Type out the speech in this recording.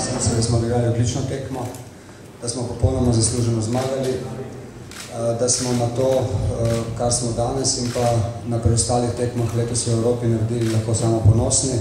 sem da smo odigrali odlično tekmo, da smo popolnoma zasluženo zmagali, eh, da smo na to, eh, kar smo danes in pa na preostalih tekmah letos v Evropi naredili lahko samo ponosni.